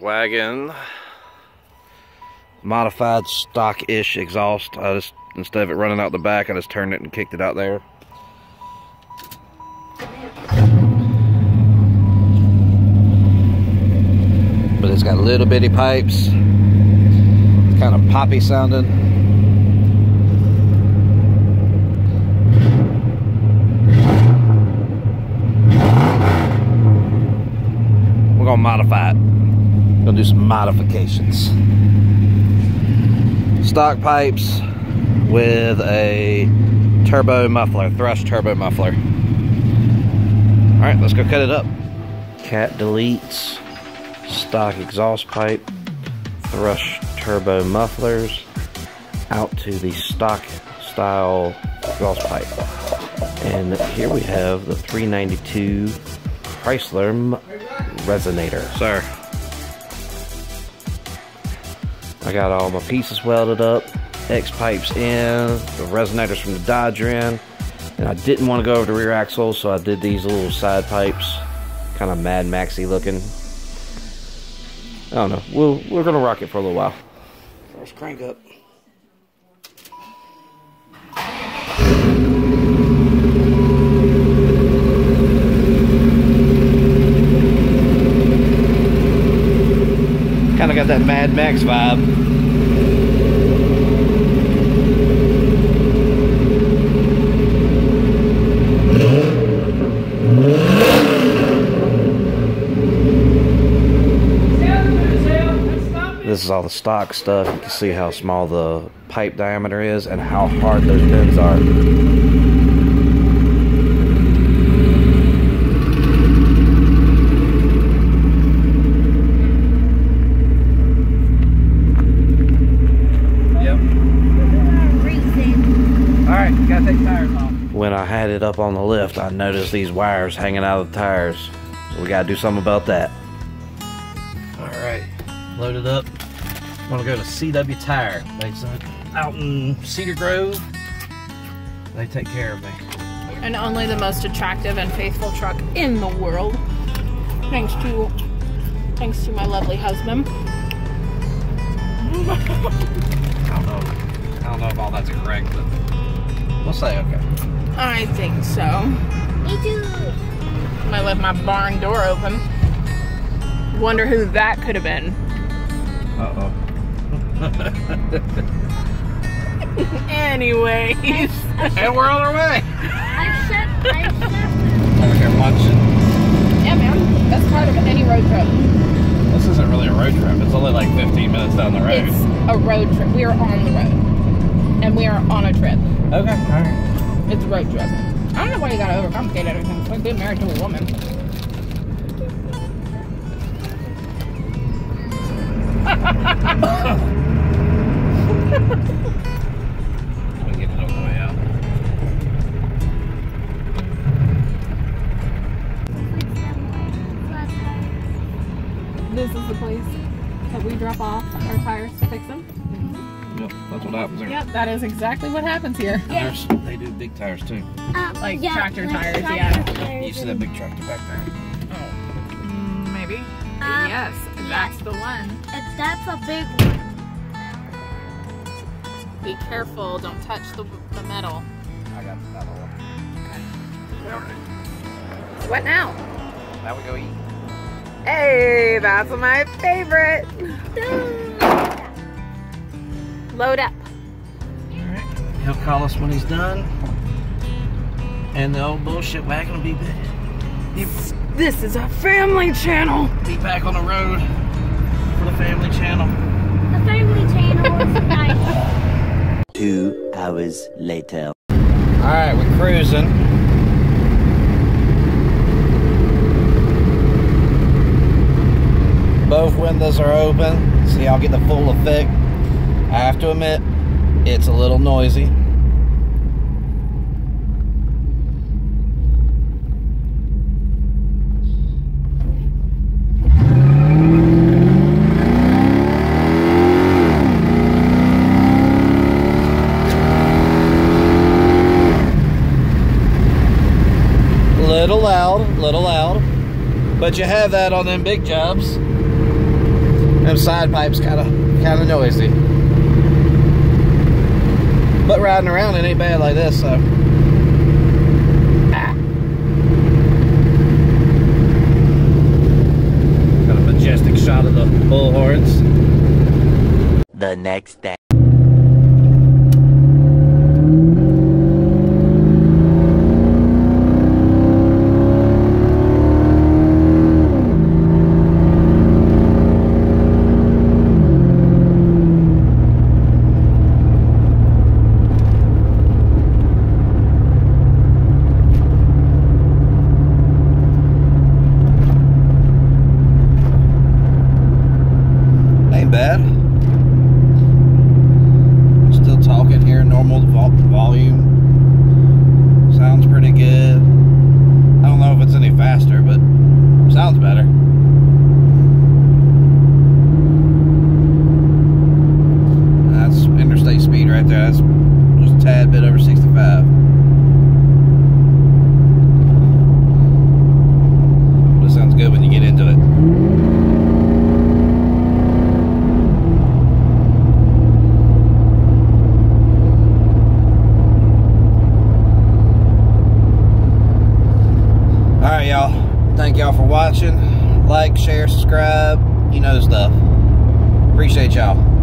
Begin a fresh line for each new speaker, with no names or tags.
wagon modified stock-ish exhaust. I just instead of it running out the back, I just turned it and kicked it out there. But it's got little bitty pipes. It's kind of poppy sounding. We're gonna modify it. Gonna do some modifications stock pipes with a turbo muffler, thrush turbo muffler. All right, let's go cut it up. Cat deletes, stock exhaust pipe, thrush turbo mufflers out to the stock style exhaust pipe. And here we have the 392 Chrysler resonator. Sir. I got all my pieces welded up, X pipes in, the resonators from the Dodge in, and I didn't want to go over the rear axle, so I did these little side pipes, kind of Mad Maxy looking. I don't know. We'll, we're gonna rock it for a little while. First crank up. Kind of got that Mad Max vibe. This is all the stock stuff. You can see how small the pipe diameter is and how hard those bends are. Yep. Alright, gotta tires off. When I had it up on the lift, I noticed these wires hanging out of the tires. So we gotta do something about that. Alright, load it up. I'm gonna go to CW Tire. They're out in Cedar Grove. They take care of me.
And only the most attractive and faithful truck in the world. Thanks to thanks to my lovely husband.
I don't know. I don't know if all that's correct, but we'll say okay.
I think so.
Me too.
I left my barn door open. Wonder who that could have been.
Uh oh.
Anyways.
and we're on our way.
I shut. I shut.
Over here munching.
Yeah, man. That's part of any road trip.
This isn't really a road trip. It's only like 15 minutes down the road.
It's a road trip. We are on the road. And we are on a trip.
Okay, alright.
It's a road trip. I don't know why you gotta overcomplicate everything. It's like being married to a woman. This is the place that we drop off our tires to fix them.
Yep, that's what happens here.
Yep, that is exactly what happens here.
There's, they do big tires too.
Uh,
Like
yeah,
tractor
like
tires,
tractor
yeah.
tires
You see that big tractor back there?
Mm, maybe.
Uh,
yes, that's the one.
uh, That's a big one.
Be careful, don't touch the, the metal.
I got that one.
What now?
Now we go eat.
Hey, that's my favorite. Load up.
Alright. He'll call us when he's done. And the old bullshit wagon will be, be,
This is a family channel.
be back on the road for the family channel.
The family channel is nice.
Two hours later.
Alright, we're cruising. Both windows are open. See, I'll get the full effect. I have to admit, it's a little noisy. Little loud, little loud. But you have that on them big jobs. Them side pipes kind of kind of noisy. But riding around it ain't bad like this, so. Ah. Got a majestic shot of the bull horns.
The next day.
Ain't bad. Still talking here, normal vol- volume. Sounds pretty good. I don't know if it's any faster, but sounds better. That's interstate speed right there. That's just a tad bit over 65. But it sounds good when you get into it. All right, y'all. Thank y'all for watching. Like, share, subscribe. You know stuff. Appreciate y'all.